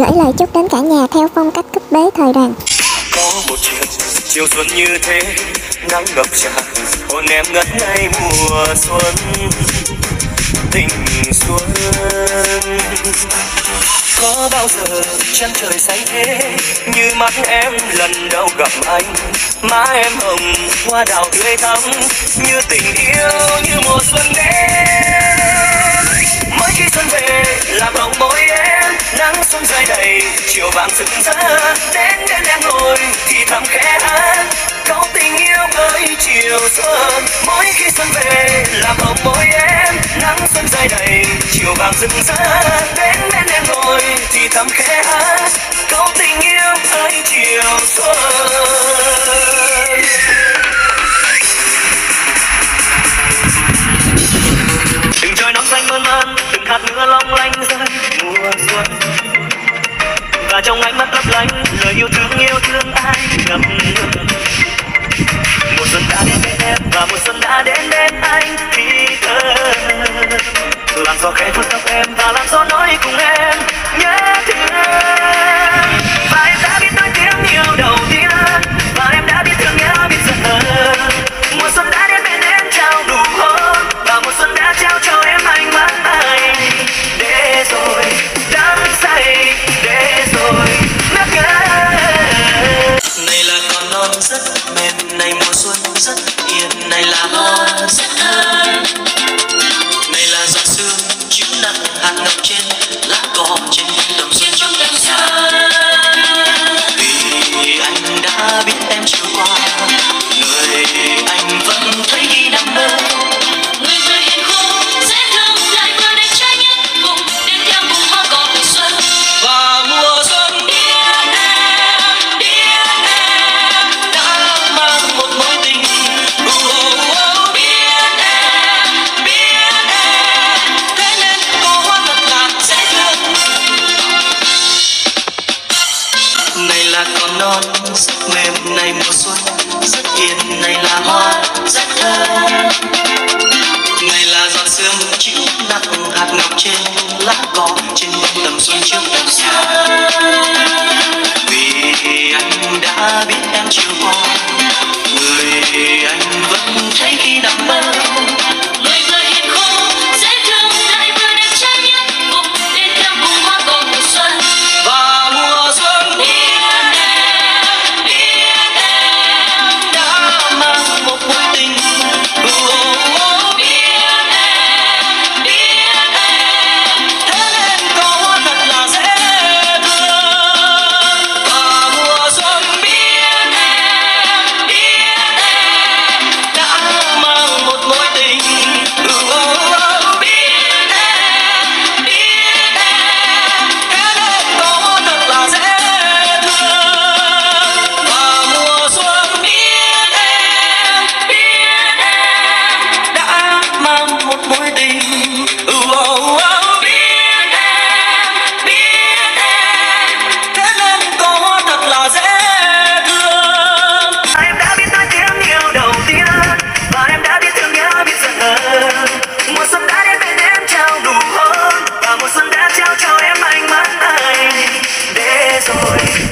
Gửi lời chúc đến cả nhà theo phong cách cấp bế thời đoàn. có một chiều chiều xuân như thế, nắng ngập tràn, hồn em ngất ngây mùa xuân. Tình xuân, có bao giờ chân trời xanh thế, như mắt em lần đầu gặp anh. Má em hồng, hoa đào tươi thắm, như tình yêu như mùa xuân đến. Xuân rơi đầy chiều vàng rực rỡ, đến bên em ngồi thì thầm khẽ hát. Câu tình yêu ơi, chiều xuân mỗi khi xuân về làm hồng môi em. Nắng xuân rơi đầy chiều vàng rực rỡ, đến bên em ngồi thì thầm khẽ hát. Câu tình yêu ơi, chiều yêu thương yêu thương ai ngập ngừng? Mùa xuân đã đến bên em và mùa xuân đã đến bên anh. Thì thơ làm gió khẽ vuốt tóc em và làm gió nói cùng em, nhớ thương rất yên. Này là hoa rất thơm này là giọt sương chiếu nặng hạt ngập trên lá cỏ trên là con non. Rất mềm này mùa xuân rất yên này là hoa rất thơm này là giọt sương chịu nặng hạt ngọc trên. trao cho em ánh mắt này. Để rồi